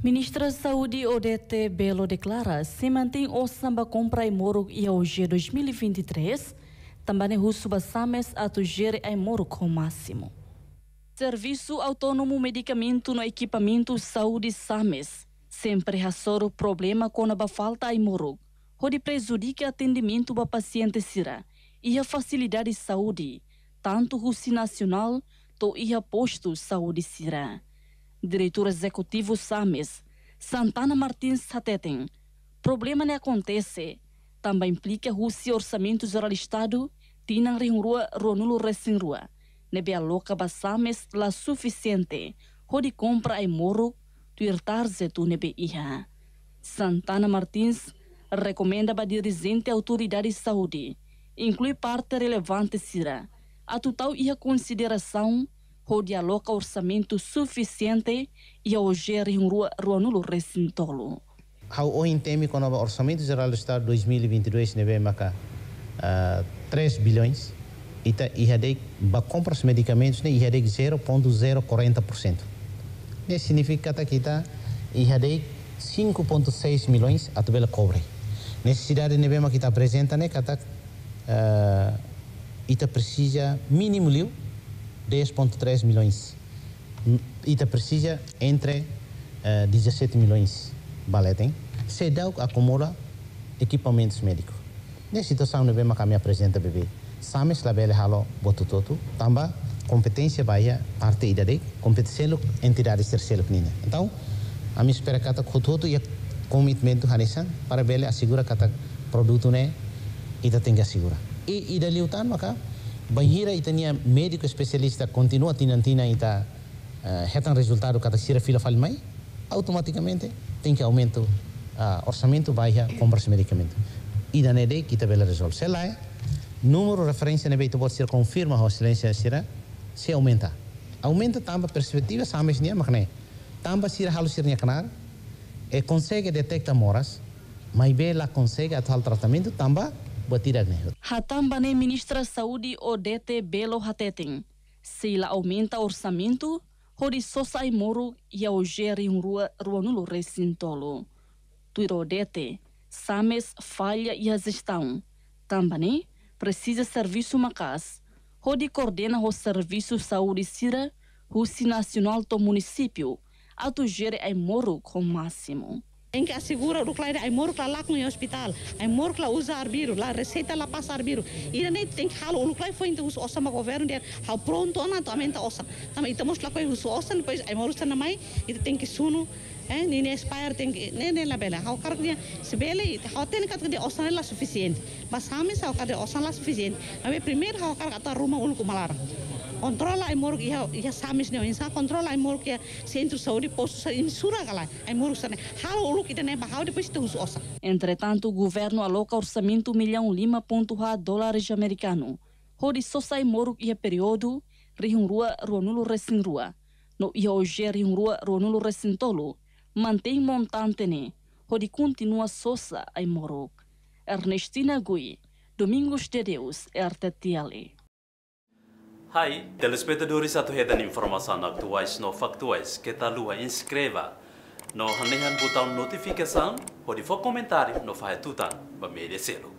Ministra Saúde Odete Belo declara se mantém o samba compra e moro e G 2023, também o suba sames atu gere e moro com máximo. Serviço Autônomo Medicamento no Equipamento Saúde SAMES. Sempre o problema com a falta de moro, onde prejudica atendimento para paciente sira e a facilidade de saúde, tanto o nacional to e a posto saúde sira diretor executivo SAMES, Santana Martins Sateten. Problema não acontece. Também implica o orçamento geral do Estado, tinha rua ronulo resinrua. Nebe aloca basames la suficiente, onde compra e moro, tuirtarze tu nebe iha. Santana Martins recomenda para dirigente autoridade de saúde, inclui parte relevante sira, a total e a consideração onde aloca orçamento suficiente e ao gerir um ruanulo recintolo. How o intemi com o orçamento geral do Estado 2022 neve maca uh, 3 bilhões ita ihadek ba compras medicamentos ne ihadek 0.040%. Isso significa que kita ihadek 5.6 milhões a tabela cobre. Necessidade neve maca kita apresenta ne kata uh, ita precisa mínimo liu 10,3 milhões. Ita precisa entre uh, 17 milhões baletem. Dá acumula equipamentos médicos. Nessa situação, não vemos que me apresenta bebê. Sames la bela halo botu toto, tamba competência bahia parte ida de competência entidade terceira penina. Então, a minha espera kata kototo e comitimento hanisan para bela assegura kata produto né ida tem que assegura. E ida liutan maka Bahira itania médico especialista continua tinantina ita uh, retan resultado kata sira fila fal mai automaticamente tem que aumento uh, orçamento baixa compras medicamento. Ida nede kita bela resolve. Se lá número referência nebe pode ser confirma a excelência sira se aumenta. Aumenta tamba perspectiva sames nia makne tamba sira halu sirnya kanar e consegue detectar moras mas bela consegue atual tratamento tamba batirak ne. Hatamba ne ministra saúde Odete Belo Hateting. Se ela aumenta orçamento, hori sosai moro e ao gere um rua ruanulo recintolo. Tuiro Odete, sames falha e a gestão. Também precisa serviço macas. Hodi coordena o serviço saúde sira, o nacional do município, a tu gere ai moro com máximo assegurar o claro ai moro lá com o hospital. Ai moro lá usa arbiru. Lá receita lá passa arbiru. E nem tem que halo claro foi então o osama governo der hal pronto na também tá osa também estamos lá com o osa depois ai moro sana mai e tem que suno eh ni ne aspire tem que ne ne la bela. Hal kar dia sebele hal tem que de osa lá suficiente mas hame sa kar de osa lá suficiente mas primeiro hal kar kata rumah ulu kumalar controla ai moro ia ia samis ne insa controla ai moro que centro saúde posto sa insura kala ai moro sa halo ulu kita ne bahau depois tu osa. Entretanto o governo aloca orçamento milhão lima ponto a dólares americano hori só sai moro ia período rihun rua ruanulo resin rua. No ia hoje rihun rua ruanulo resin tolo mantém montante ne hori continua sosa ai moro Ernestina Gui Domingos de Deus RTTL Hai, telespectadores satu hetan informasi aktuais no faktuais kita lua inscreva no hanehan botão notificação pode for comentário no faz tutan ba media selo